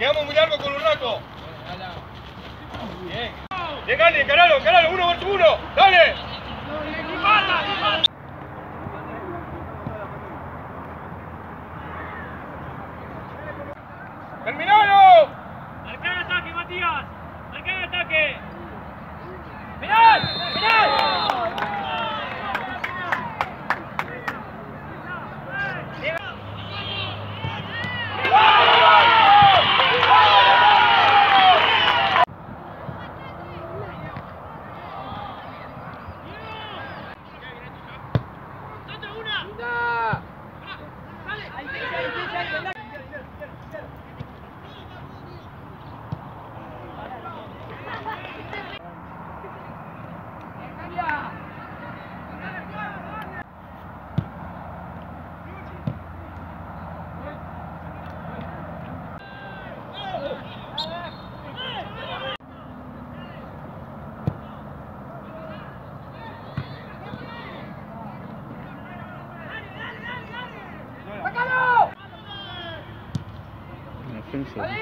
Quedamos muy largo con Urraco. Bien. Llegale, encaralo, encaralo, uno versus uno. Dale. ¡Fuera,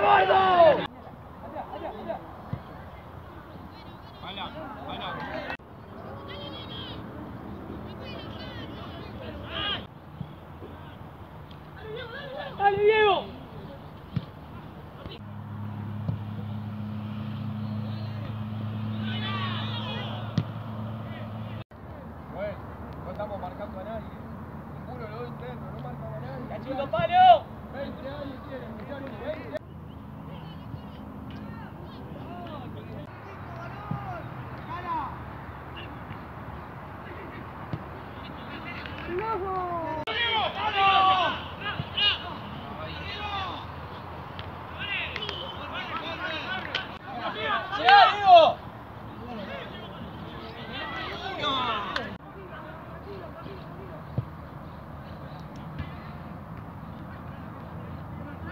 gordo! ¡Dale, Diego! Bueno, no estamos marcando a nadie. Ninguno de los dos internos, no ¡Cachito, palo! 20 años muchachos, 20 ¡Llegá,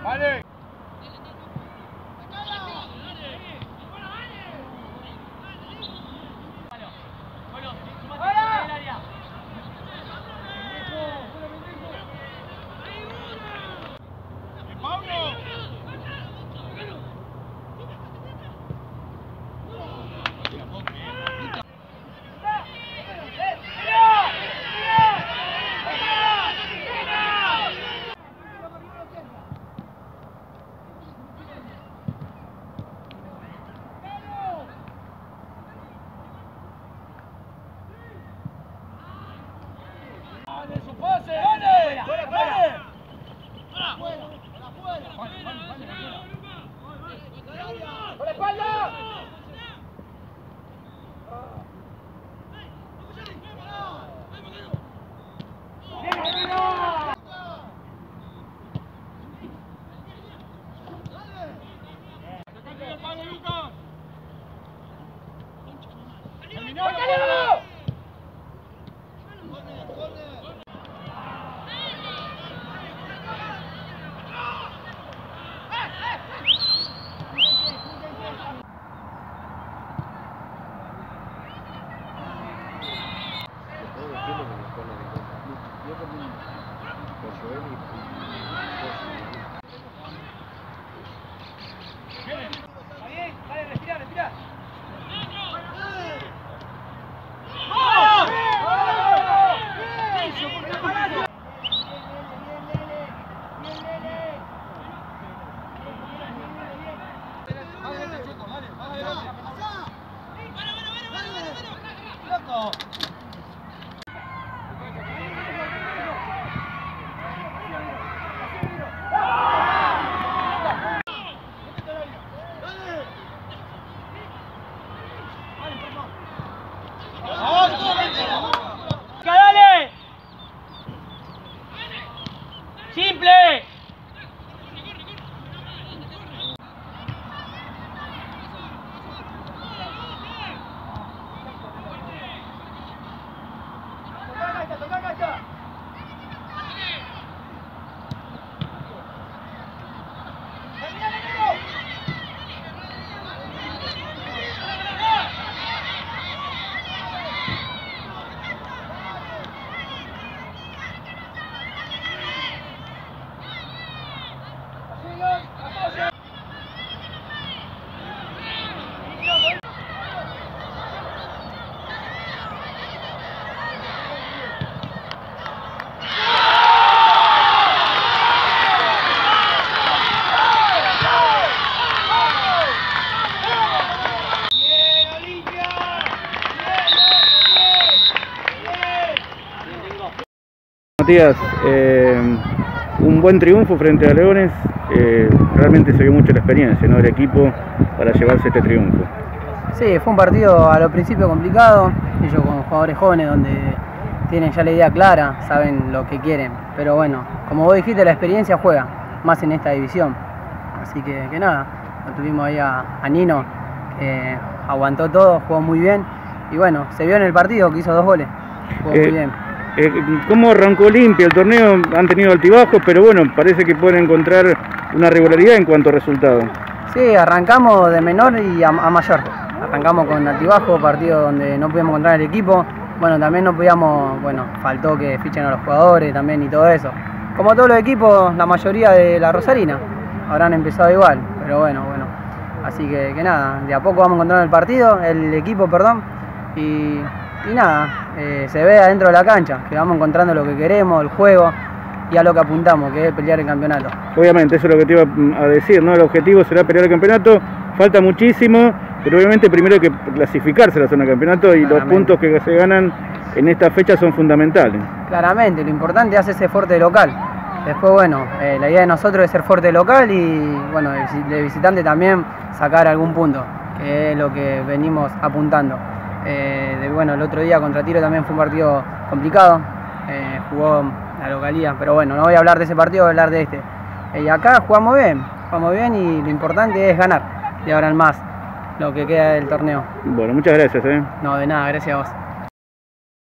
Fighting! Поднимите! 어. Matías, eh, un buen triunfo frente a Leones, eh, realmente se vio mucho la experiencia ¿no? del equipo para llevarse este triunfo. Sí, fue un partido a lo principio complicado, ellos con jugadores jóvenes donde tienen ya la idea clara, saben lo que quieren, pero bueno, como vos dijiste, la experiencia juega, más en esta división, así que, que nada, lo tuvimos ahí a, a Nino, que aguantó todo, jugó muy bien, y bueno, se vio en el partido que hizo dos goles, jugó Eh, muy bien. Eh, ¿Cómo arrancó limpio el torneo? Han tenido altibajos, pero bueno, parece que pueden encontrar una regularidad en cuanto a resultados. Sí, arrancamos de menor y a, a mayor. Arrancamos con altibajo, partido donde no pudimos encontrar el equipo. Bueno, también no podíamos, bueno, faltó que fichen a los jugadores también y todo eso. Como todos los equipos, la mayoría de la Rosarina habrán empezado igual, pero bueno, bueno. Así que, nada, de a poco vamos encontrando el partido, el equipo, perdón, y nada, eh, se ve adentro de la cancha, que vamos encontrando lo que queremos, el juego y a lo que apuntamos, que es pelear el campeonato. Obviamente, eso es lo que te iba a decir, ¿no? El objetivo será pelear el campeonato, falta muchísimo, pero obviamente primero hay que clasificarse a la zona de campeonato y los puntos que se ganan en esta fecha son fundamentales. Claramente, lo importante es hacerse fuerte local. Después, bueno, eh, la idea de nosotros es ser fuerte local y, bueno, de visitante también sacar algún punto, que es lo que venimos apuntando. Eh, de- bueno, el otro día contra Tiro también fue un partido complicado, eh, jugó la localía, pero bueno, no voy a hablar de ese partido, voy a hablar de este. Eh, y acá jugamos bien, jugamos bien y lo importante es ganar, de ahora en más, lo que queda del torneo. Bueno, muchas gracias. No, de nada, gracias a vos.